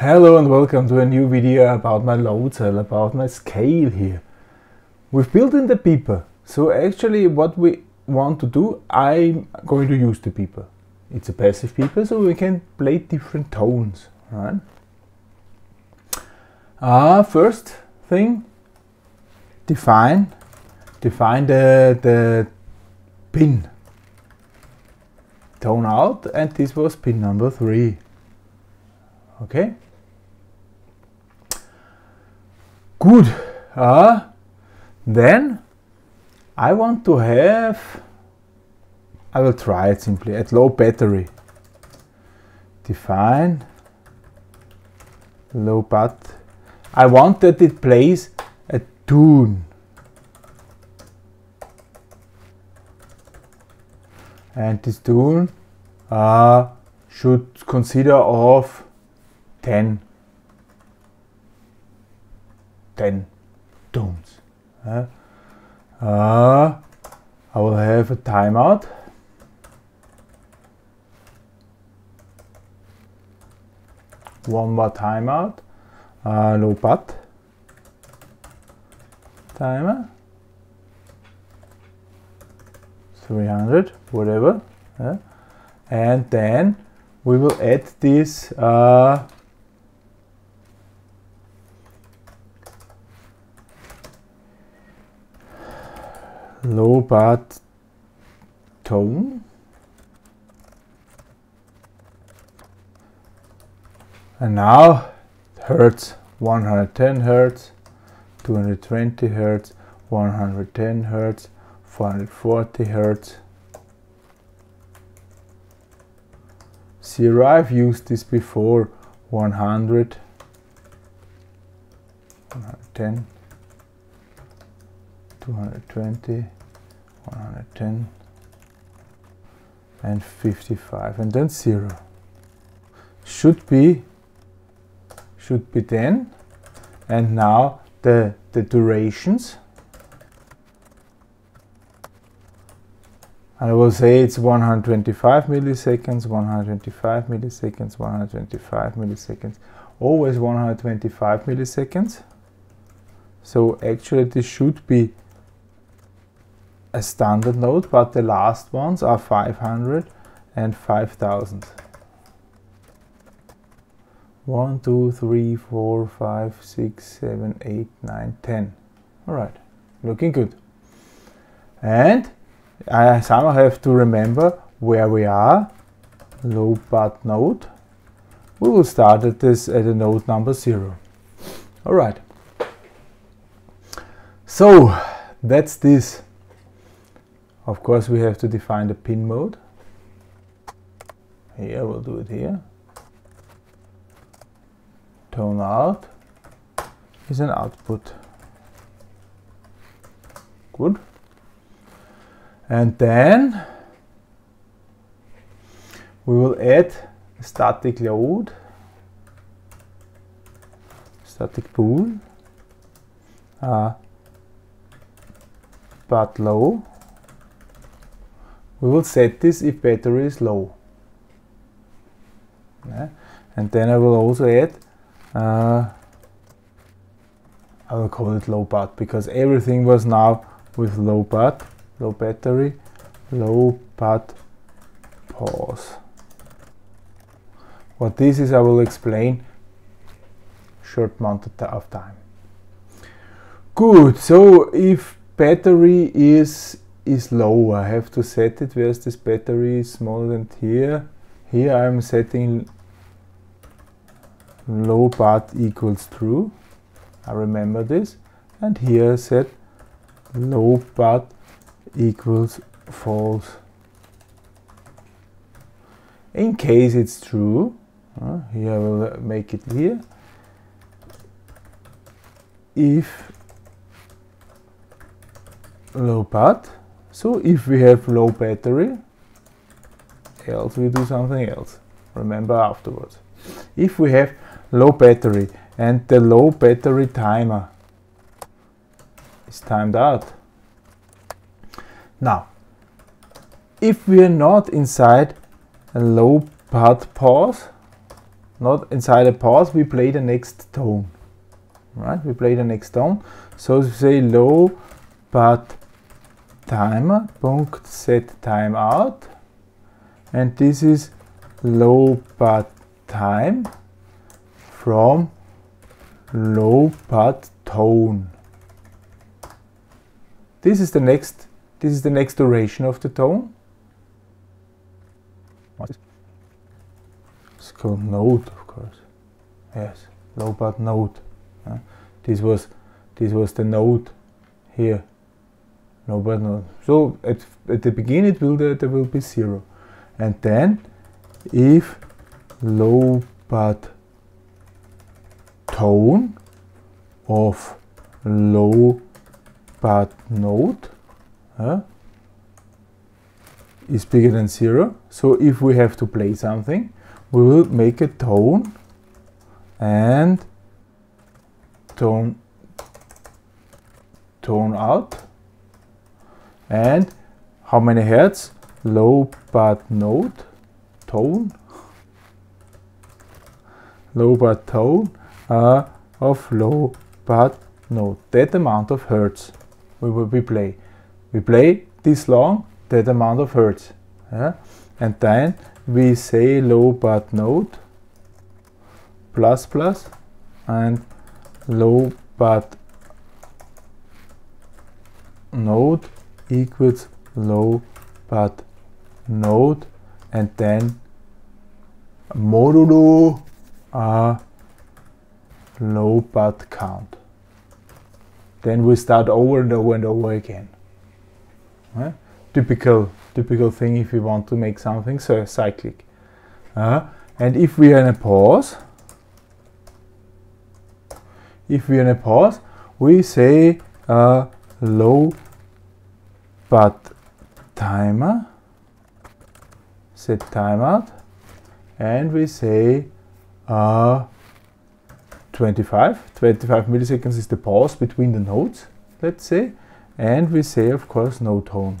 Hello and welcome to a new video about my load cell, about my scale here. We've built in the beeper, so actually what we want to do, I'm going to use the beeper. It's a passive beeper, so we can play different tones, right? Uh, first thing, define, define the, the pin. Tone out, and this was pin number three. Okay? Good. Uh, then I want to have, I will try it simply at low battery. Define low bat. I want that it plays a tune. And this tune uh, should consider of 10 10 tones. Uh, uh, I will have a timeout. One more timeout. Uh, low bat. Timer. 300, whatever. Uh, and then we will add this uh, low bat tone and now hertz 110 hertz 220 hertz 110 hertz 440 hertz. Zero I've used this before 100 110 220 110 and 55 and then 0 should be should be 10 and now the the durations. And I will say it's 125 milliseconds 125 milliseconds 125 milliseconds. Always 125 milliseconds. So actually this should be a standard note, but the last ones are 500 and 5000. 1, 2, 3, 4, 5, 6, 7, 8, 9, 10. Alright, looking good. And I somehow have to remember where we are. Low bat note. We will start at this at a note number 0. Alright. So that's this. Of course, we have to define the pin mode. Here, we'll do it here. Tone out is an output. Good. And then we will add static load, static pool, uh, but low we will set this if battery is low. Yeah. And then I will also add, uh, I will call it low bat because everything was now with low bat, low battery, low bat pause. What this is I will explain short amount of time. Good, so if battery is is low. I have to set it whereas this battery is smaller than here. Here I'm setting low bat equals true. I remember this. And here I set low bat equals false. In case it's true, uh, here I will make it here. If low bat so if we have low battery, else we do something else. Remember afterwards. If we have low battery and the low battery timer is timed out. Now, if we are not inside a low bat pause, not inside a pause, we play the next tone. Right? We play the next tone. So say low bat timer, punkt set timeout. And this is low bat time from low bat tone. This is the next this is the next duration of the tone. It's called note, of course. Yes, low bat note. This was this was the note here. No but note. So at, at the beginning it will there, will be zero, and then if low bat tone of low bat note is bigger than zero. So if we have to play something, we will make a tone and tone tone out and how many hertz? Low bat note tone. Low bat tone uh, of low bat note. That amount of hertz we will be play. We play this long that amount of hertz yeah? and then we say low bat note plus plus and low bat note equals low bat note and then modulo a low bat count. Then we start over and over and over again. Typical typical thing if we want to make something so cyclic. Uh, and if we are in a pause, if we are in a pause, we say uh, low but timer, set timeout, and we say uh, 25. 25 milliseconds is the pause between the notes, let's say, and we say of course no tone.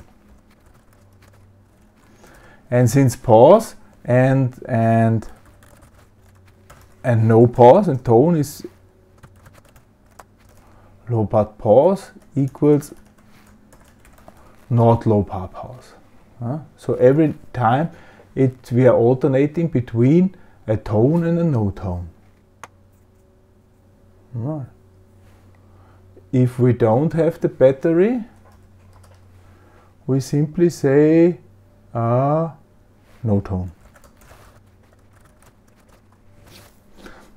And since pause and and and no pause and tone is low part pause equals not low power pause. Uh, so every time it we are alternating between a tone and a no tone. Right if we don't have the battery, we simply say uh, no tone.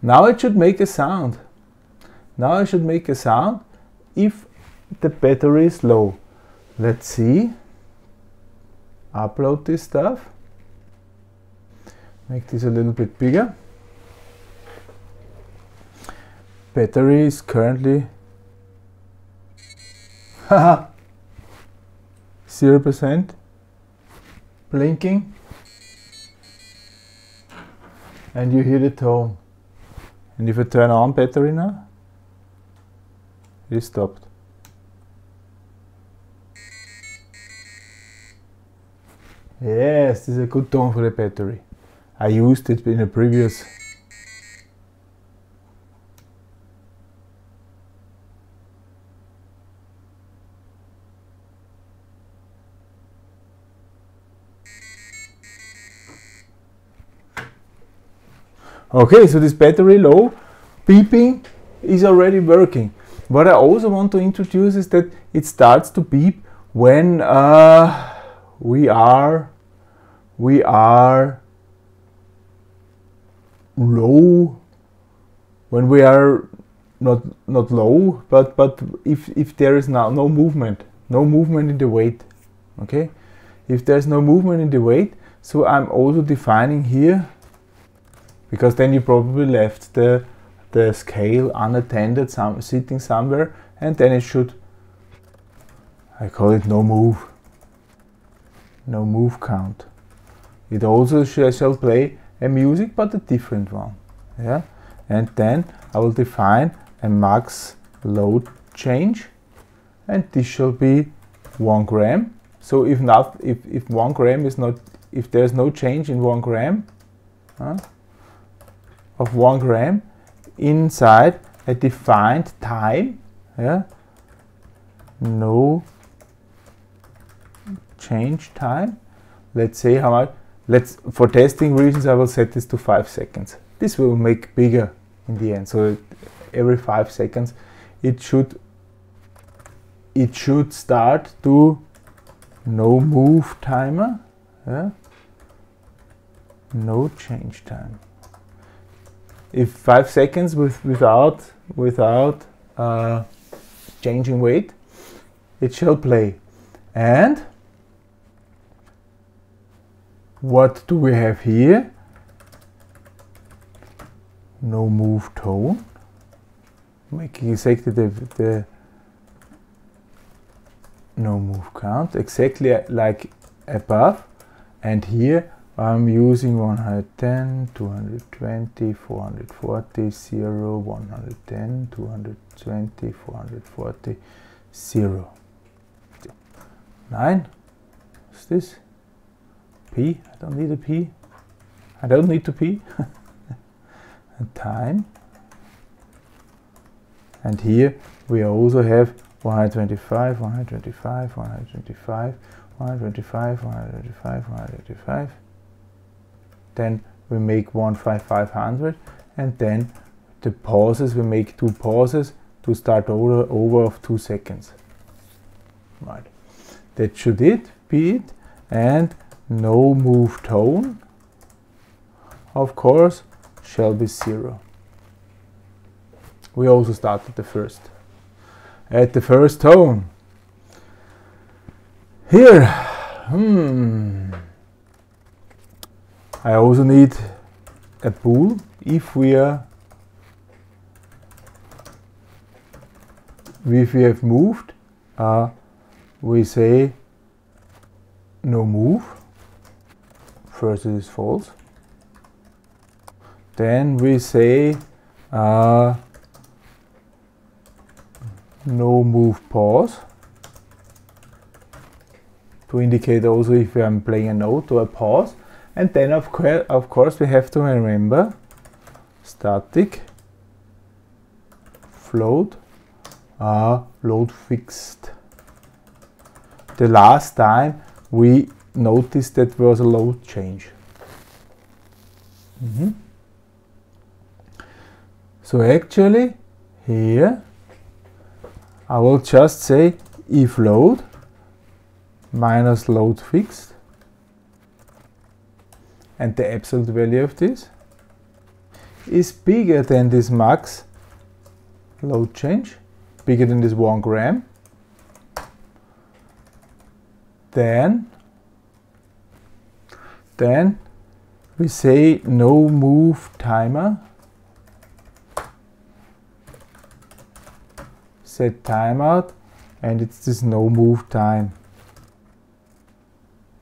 Now it should make a sound. Now I should make a sound if the battery is low. Let's see. Upload this stuff. Make this a little bit bigger. Battery is currently 0% blinking and you hear the tone. And if I turn on battery now, it stopped. Yes, this is a good tone for the battery. I used it in a previous Okay, so this battery low beeping is already working. What I also want to introduce is that it starts to beep when uh, we are we are low. When we are not not low but but if if there is now no movement no movement in the weight okay? If there's no movement in the weight so I'm also defining here because then you probably left the the scale unattended some, sitting somewhere and then it should I call it no move. No move count it also shall play a music but a different one yeah and then I will define a max load change and this shall be one gram so if not if, if one gram is not if there's no change in one gram huh, of one gram inside a defined time. Yeah, no change time. Let's say how much. Let's for testing reasons I will set this to five seconds. This will make bigger in the end. So every five seconds, it should it should start to no move timer. Yeah? No change time. If five seconds with, without without uh, changing weight, it shall play. And what do we have here? No move tone. Making exactly the, the no move count, exactly uh, like above. And here I'm using 110, 220, 440, 0, 110, 220, 440, 0. 9. What's this? P. I don't need a P. I don't need to P. and time. And here we also have 125, 125, 125, 125, 125, 125 then we make one five five hundred, and then the pauses we make two pauses to start over over of two seconds right that should it be it and no move tone? Of course shall be zero. We also start at the first. At the first tone. Here. Hmm. I also need a bool if we are if we have moved uh, we say no move first it is false. Then we say uh, no move pause. To indicate also if I'm playing a note or a pause. And then of, co of course we have to remember static float are load fixed. The last time we noticed that was a load change. Mm -hmm. So actually here I will just say if load minus load fixed and the absolute value of this is bigger than this max load change, bigger than this 1 gram, then then we say no move timer set timeout and it's this no move time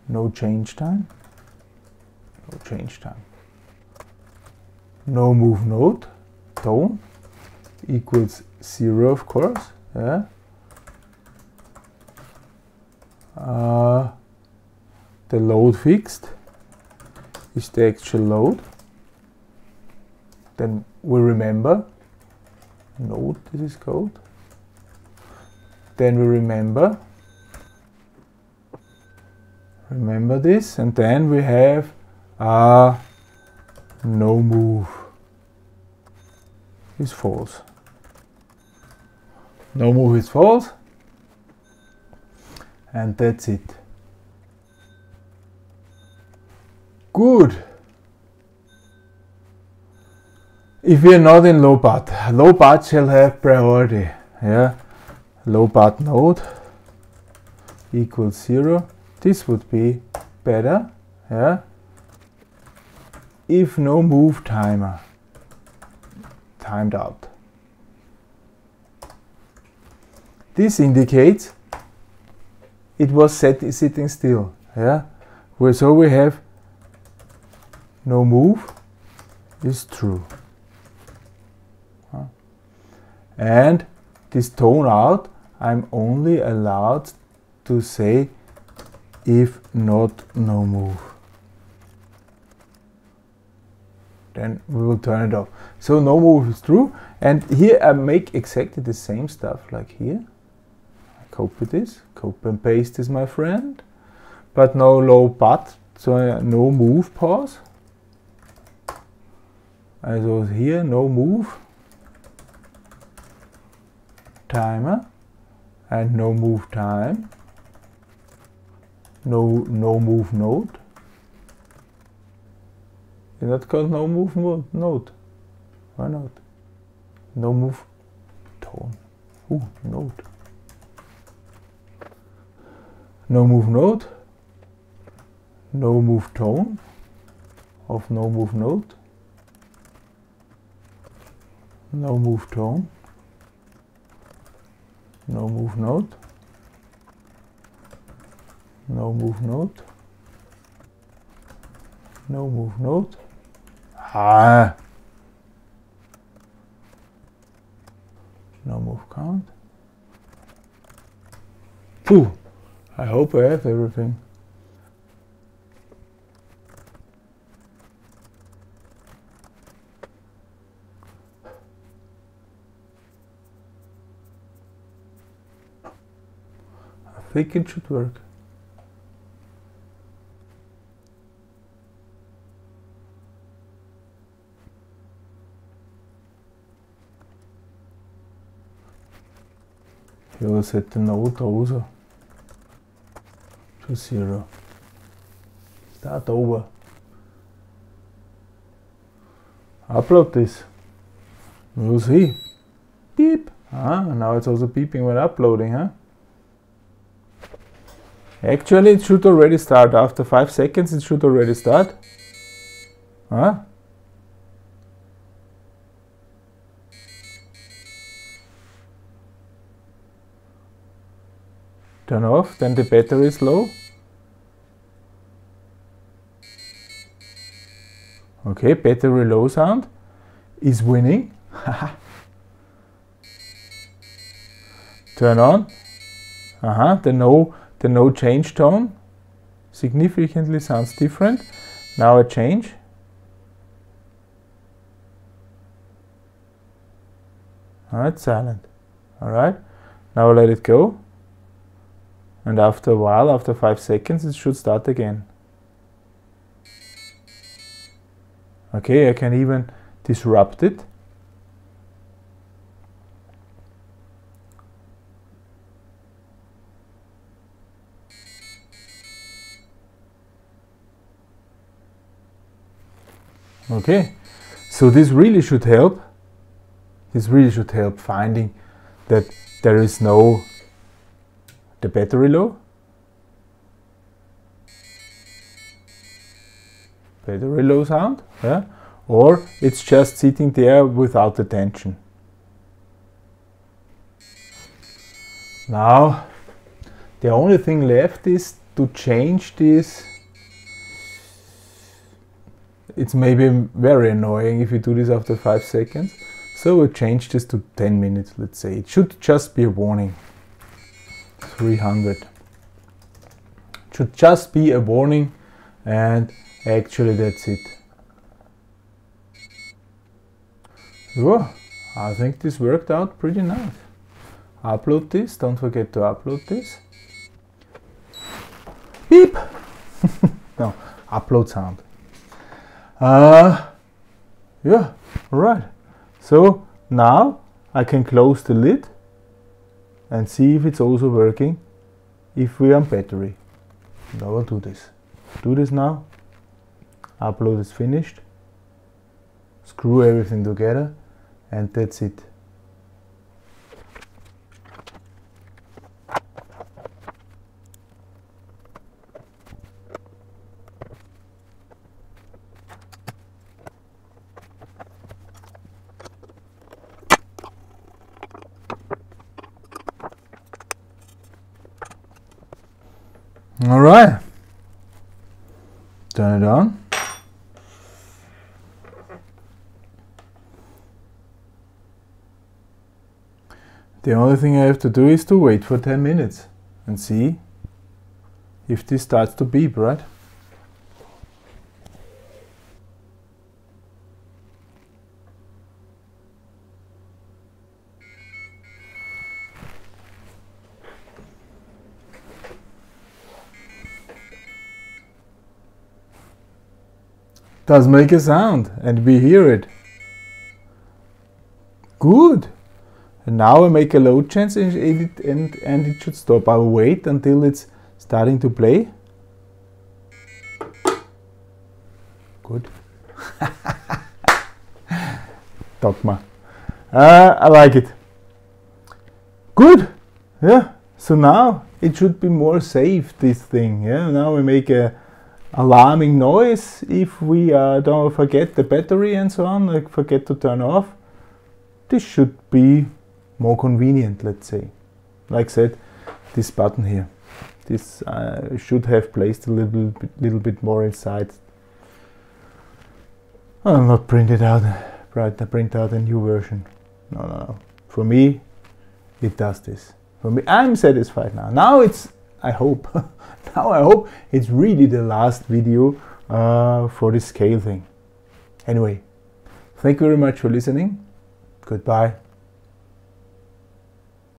no change time no change time. No move node tone equals zero, of course. Yeah. Uh, the load fixed is the actual load. Then we remember node this is called. Then we remember remember this and then we have Ah, no move is false. No move is false. And that's it. Good. If we are not in low part, low part shall have priority. Yeah, low part node equals zero. This would be better. Yeah if no move timer timed out. This indicates it was set sitting still. Yeah, where so we have no move is true. And this tone out, I'm only allowed to say if not no move. then we will turn it off. So no move is true. And here I make exactly the same stuff like here. I copy this, copy and paste is my friend, but no low bat, so no move pause. Also here no move, timer, and no move time, no no move node. Is that called no move node? Why not? No move tone. Ooh, node. No move node. No move tone of no move node. No move tone. No move note, No move note, No move note. Ah. No move count. Phew. I hope I have everything. Think it should work. You will set the node also to zero. Start over. Upload this. We'll see. Beep. Ah, now it's also beeping when uploading, huh? Actually, it should already start. After 5 seconds, it should already start. Huh? turn off, then the battery is low. Okay, battery low sound is winning. turn on. Uh -huh, the no, the no change tone significantly sounds different. Now I change. Alright, silent. Alright, now let it go and after a while, after 5 seconds, it should start again. Okay, I can even disrupt it. Okay, so this really should help. This really should help finding that there is no the battery low. Battery low sound, yeah, or it's just sitting there without the tension. Now, the only thing left is to change this. It's maybe very annoying if you do this after 5 seconds. So we'll change this to 10 minutes, let's say. It should just be a warning. 300 It should just be a warning and actually that's it Whoa, I think this worked out pretty nice upload this don't forget to upload this beep no upload sound uh yeah all right so now I can close the lid and see if it's also working if we are on battery. Now I will do this. Do this now. Upload is finished. Screw everything together and that's it. All right. Turn it on. The only thing I have to do is to wait for 10 minutes and see if this starts to beep, right? Does make a sound and we hear it. Good. And now I make a load change and it, and, and it should stop. I will wait until it's starting to play. Good. Dogma. Uh, I like it. Good. Yeah. So now it should be more safe, this thing. Yeah. Now we make a alarming noise if we uh, don't forget the battery and so on, like forget to turn off. This should be more convenient, let's say. Like I said, this button here. This uh, should have placed a little bit, little bit more inside. I'll not print it out, print out a new version. No, no, no. For me, it does this. For me, I'm satisfied now. Now it's, I hope, now I hope it's really the last video uh, for this scale thing. Anyway, thank you very much for listening. Goodbye.